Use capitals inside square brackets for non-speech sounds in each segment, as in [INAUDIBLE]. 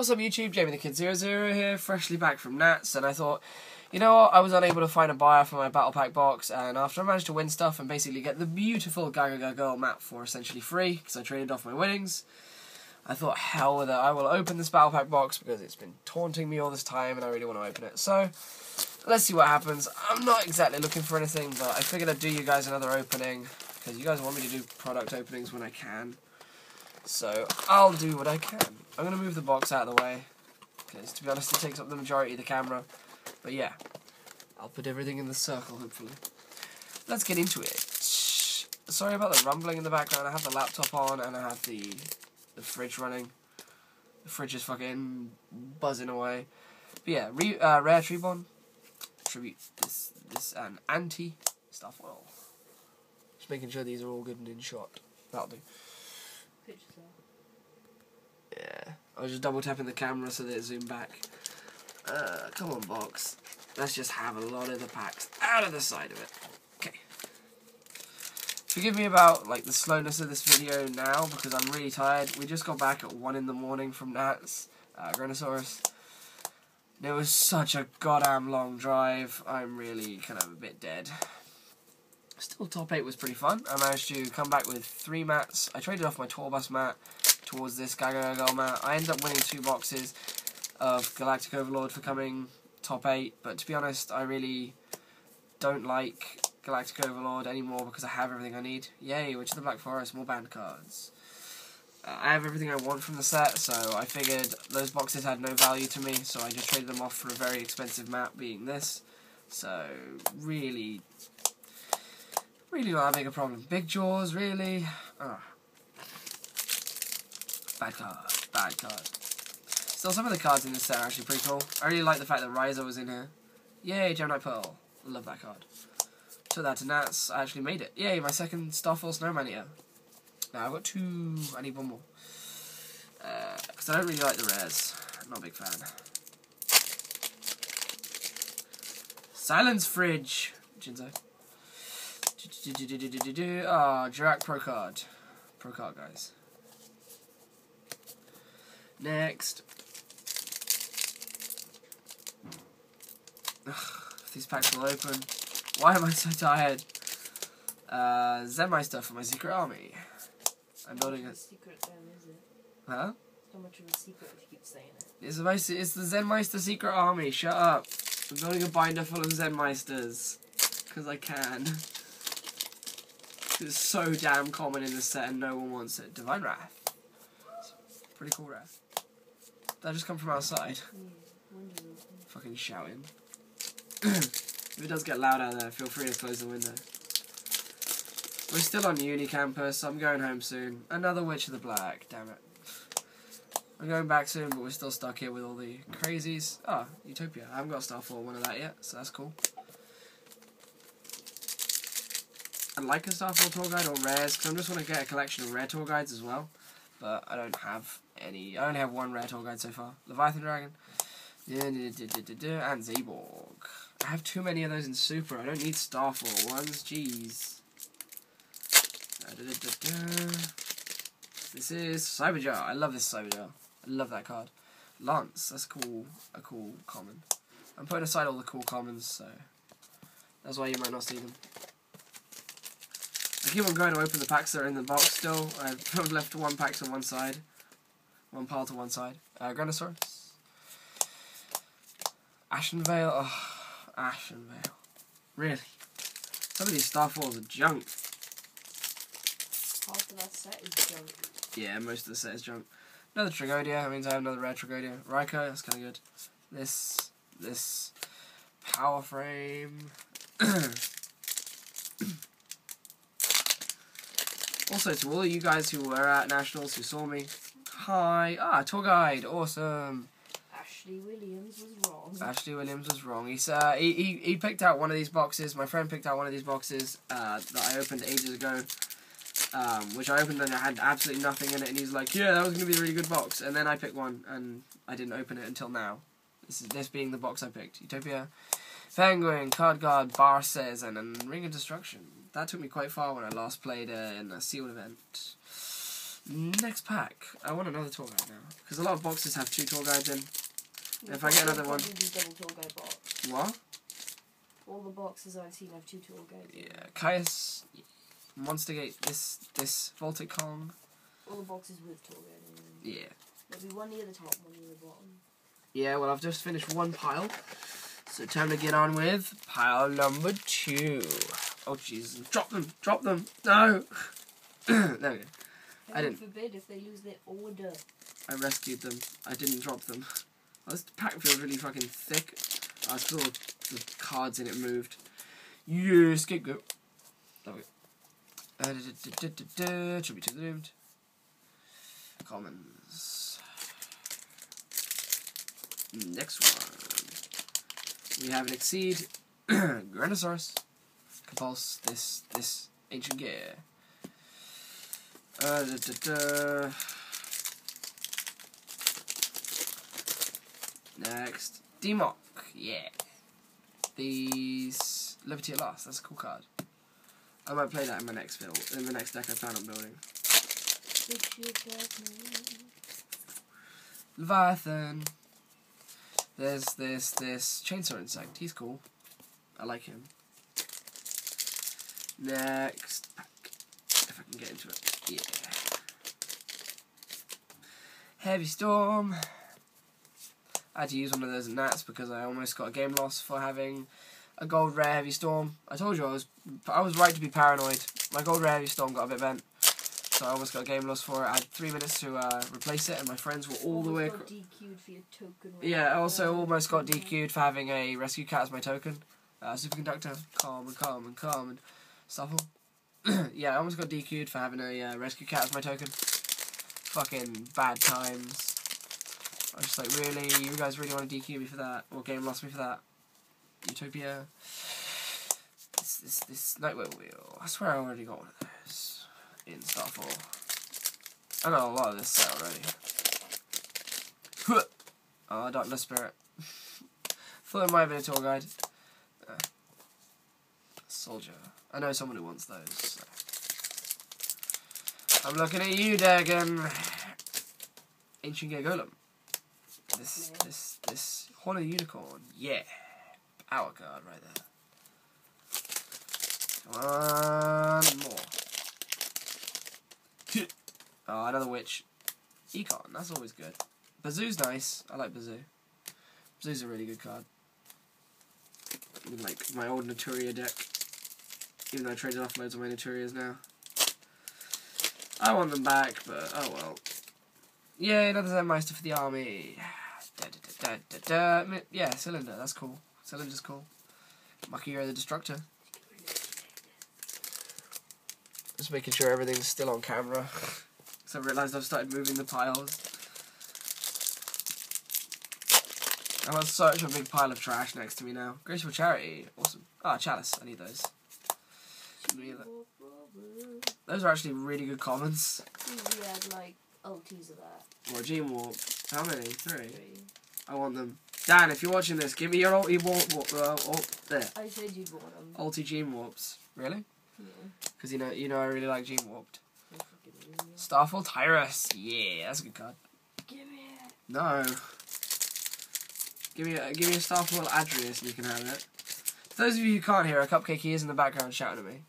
What's up YouTube, Jamie the Kid 00 here, freshly back from Nats, and I thought, you know what, I was unable to find a buyer for my Battle Pack box, and after I managed to win stuff and basically get the beautiful Gaga Girl map for essentially free, because I traded off my winnings, I thought, hell with it, I will open this Battle Pack box, because it's been taunting me all this time, and I really want to open it. So, let's see what happens. I'm not exactly looking for anything, but I figured I'd do you guys another opening, because you guys want me to do product openings when I can. So, I'll do what I can. I'm going to move the box out of the way, because to be honest, it takes up the majority of the camera. But yeah, I'll put everything in the circle, hopefully. Let's get into it. Sorry about the rumbling in the background. I have the laptop on, and I have the, the fridge running. The fridge is fucking buzzing away. But yeah, re, uh, Rare Treeborn. Tribute this, this, and anti stuff. Well, just making sure these are all good and in shot. That'll do. Yeah, I was just double tapping the camera so that it zoomed back. Uh, come on, box. Let's just have a lot of the packs out of the side of it. Okay. Forgive me about like the slowness of this video now because I'm really tired. We just got back at 1 in the morning from Nats, uh, Granosaurus. It was such a goddamn long drive. I'm really kind of a bit dead. Still, top 8 was pretty fun. I managed to come back with three mats. I traded off my tour bus mat towards this Gaga Girl mat. I ended up winning two boxes of Galactic Overlord for coming top 8, but to be honest, I really don't like Galactic Overlord anymore because I have everything I need. Yay, Witch of the Black Forest, more band cards. I have everything I want from the set, so I figured those boxes had no value to me, so I just traded them off for a very expensive map, being this. So, really, really not big a problem. Big Jaws, really? Oh. Bad card, bad card. Still, some of the cards in this set are actually pretty cool. I really like the fact that Riser was in here. Yay, Gem-Knight Pearl. Love that card. Took that to Nats. I actually made it. Yay, my second Starfoil Snowman here. Now, I've got two. I need one more. Because uh, I don't really like the rares. I'm not a big fan. Silence Fridge. Jinzo. Ah, oh, Pro Card. Pro Card, guys. Next. Ugh, these packs will open. Why am I so tired? Uh, Zenmaister for my secret army. I'm building a secret then, is it? Huh? It's not much of a secret if you keep saying it. It's the it's the Zenmaister secret army. Shut up. I'm building a binder full of Zenmaisters. Because I can. It's so damn common in this set and no one wants it. Divine Wrath. Pretty cool wrath. That just come from outside. Fucking shouting. [CLEARS THROAT] if it does get loud out there, feel free to close the window. We're still on uni campus. I'm going home soon. Another Witch of the Black. Damn it. I'm going back soon, but we're still stuck here with all the crazies. Ah, oh, Utopia. I haven't got a Starfoil one of that yet, so that's cool. I'd like a Starfoil tour guide or rares, because I just want to get a collection of rare tour guides as well. But I don't have any. I only have one rare tour guide so far. Leviathan Dragon. And Zaborg. I have too many of those in Super. I don't need Starfoil ones. Jeez. This is Cyberjar. I love this Cyberjar. I love that card. Lance. That's cool. A cool common. I'm putting aside all the cool commons, so that's why you might not see them. I keep on going to open the packs that are in the box still. [LAUGHS] I've left one pack to one side. One pile to one side. Uh, Granosaurus. Ashen Veil. Oh, Ashen Veil. Really? Some of these Starfoils are junk. Half of that set is junk. Yeah, most of the set is junk. Another Tragoedia. That means I have another rare Tragoedia. Raikou. That's kind of good. This. This. Power Frame. [CLEARS THROAT] Also, to all of you guys who were at Nationals who saw me, hi. Ah, tour guide, awesome. Ashley Williams was wrong. Ashley Williams was wrong. He's, uh, he, he, he picked out one of these boxes. My friend picked out one of these boxes uh, that I opened ages ago. Um, which I opened and I had absolutely nothing in it. And he's like, yeah, that was going to be a really good box. And then I picked one and I didn't open it until now. This is this being the box I picked. Utopia, Penguin, Card Guard, Barces, and, and Ring of Destruction that took me quite far when I last played uh, in a sealed event. Next pack. I want another tour guide now. Because a lot of boxes have two tour guides in. If I get another one- probably do double tour guide box. What? All the boxes I've seen have two tour guides. Yeah. Caius, Monster Gate, this, this, Voltic Kong. All the boxes with tour guide in. Yeah. There'll be one near the top, one near the bottom. Yeah, well, I've just finished one pile. So time to get on with pile number two. Oh, Jesus. Drop them. Drop them. No. [CLEARS THROAT] there we go. I didn't- forbid if they lose their order. I rescued them. I didn't drop them. Oh, [LAUGHS] this pack feels really fucking thick. I saw the cards in it moved. Yeah, scapegoat. There we go. Uh, da, da, da, be to the doomed. Commons. Next one. We have an Exceed, [CLEARS THROAT] Granosaurus, Compulse, this, this Ancient Gear. Uh, da, da, da. Next, Demok, yeah. These Liberty at Last. That's a cool card. I might play that in my next build, in the next deck I plan on building. Leviathan. There's this this chainsaw insect. He's cool. I like him. Next pack. If I can get into it. Yeah. Heavy Storm. I had to use one of those Nats because I almost got a game loss for having a gold rare Heavy Storm. I told you I was I was right to be paranoid. My gold rare Heavy Storm got a bit bent. So I almost got a game loss for it. I had three minutes to uh, replace it, and my friends were all the way. Got DQ'd for your token. yeah, I also almost got DQ'd for having a rescue cat as my token. Uh, superconductor, calm and calm and calm and stuff. [CLEARS THROAT] yeah, I almost got DQ'd for having a uh, rescue cat as my token. Fucking bad times. I was just like, really? You guys really want to DQ me for that? Or game lost me for that? Utopia. This, this, this Nightmare Wheel. I swear I already got one of those in Starfoil. I got a lot of this set already. Oh, [LAUGHS] Darkness Spirit. [LAUGHS] Thought it might have been a tour guide. Uh, soldier. I know someone who wants those. so. I'm looking at you, Dagon. Ancient Gear Golem. This, this, this Horned Unicorn. Yeah. Power card right there. Come on, more. Oh, [LAUGHS] another witch. Econ, that's always good. Bazoo's nice. I like Bazoo. Bazoo's a really good card. Like my old Naturia deck. Even though I traded off loads of my Naturias now. I want them back, but oh well. Yay, another Zenmaister for the army. Da, da, da. Yeah, Cylinder, that's cool. Cylinder's cool. Makyura the Destructor. Just making sure everything's still on camera. [LAUGHS] Because I realised I've started moving the piles. I have got such a big pile of trash next to me now. Graceful Charity. Awesome. Ah, Chalice. I need those. Those are actually really good comments. Usually had like ultis of that. Or Gene Warp. How many? Three. Three. I want them. Dan, if you're watching this, give me your ulti warp. warp uh, there. I said you'd want them. Ulti Gene Warps. Really? Yeah. Because you know, you know, I really like Gene Warped. I fucking knew. Starfoil Tyrus. Yeah, that's a good card. Give me it. No. Give me a give me a Starfoil Adrius and you can have it. For those of you who can't hear, a cupcake he is in the background shouting at me.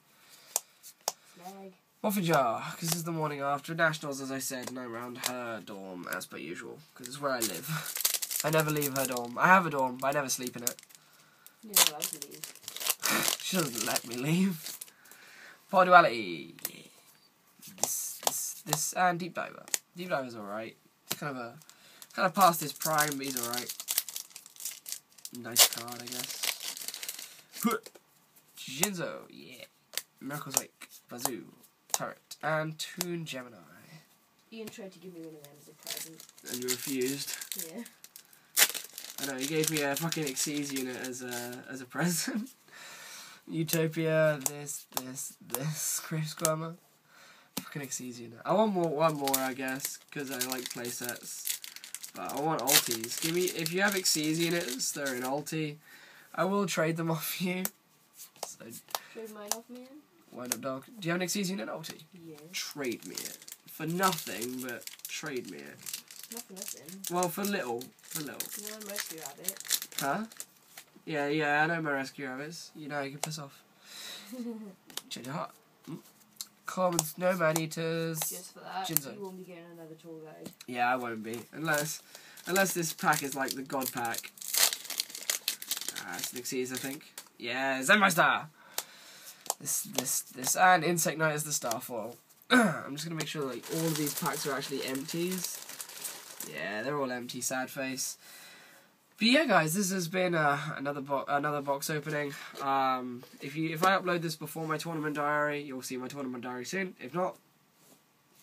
Flag. Muffin jar, because this is the morning after Nationals, as I said, and I'm around her dorm as per usual, because it's where I live. [LAUGHS] I never leave her dorm. I have a dorm, but I never sleep in it. You're not allowed to leave. [SIGHS] she doesn't let me leave. Power duality. This, this, this, and deep diver. Deep diver's alright. It's kind of a, kind of past his prime, but he's alright. Nice card, I guess. Jinzo, yeah. Miracle's Wake, Bazoo, Turret, and Toon Gemini. Ian tried to give me one of them as a present. And you refused. Yeah. I know, he gave me a fucking Xyz unit as a, as a present. [LAUGHS] Utopia, this, this, this, [LAUGHS] Grave Squirmer. Fucking Xyz unit. I want more, one more, I guess, because I like playsets. But I want ultis. Give me, if you have Xyz units that are in ulti, I will trade them [LAUGHS] off you. So, Trade mine off, man. Wind up dog. Do you have an Xyz unit ulti? Yeah. Trade me it. for nothing, but trade me it. Nothing in. Well, for little, for little. No, mostly rabbit. Huh? Yeah, yeah, I know my rescue rabbits. You know, you can piss off. [LAUGHS] Change your heart. Mm. Common snow man eaters. Just for that, Jinzo. you won't be getting another tour guide. Yeah, I won't be unless unless this pack is like the god pack. Ah, it's Nixies, I think. Yeah, Zenmaister. This this this and Insect Knight is the star foil. [CLEARS THROAT] I'm just gonna make sure like all of these packs are actually empties. Yeah, they're all empty. Sad face. But yeah, guys, this has been uh, another bo- another box opening. Um, if you if I upload this before my tournament diary, you'll see my tournament diary soon. If not,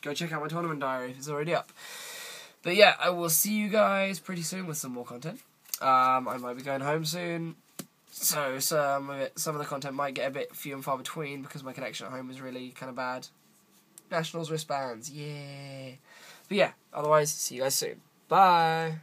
go check out my tournament diary if it's already up. But yeah, I will see you guys pretty soon with some more content. Um, I might be going home soon, so some of it, some of the content might get a bit few and far between because my connection at home is really kind of bad. Nationals wristbands, yeah. But yeah, otherwise, see you guys soon. Bye.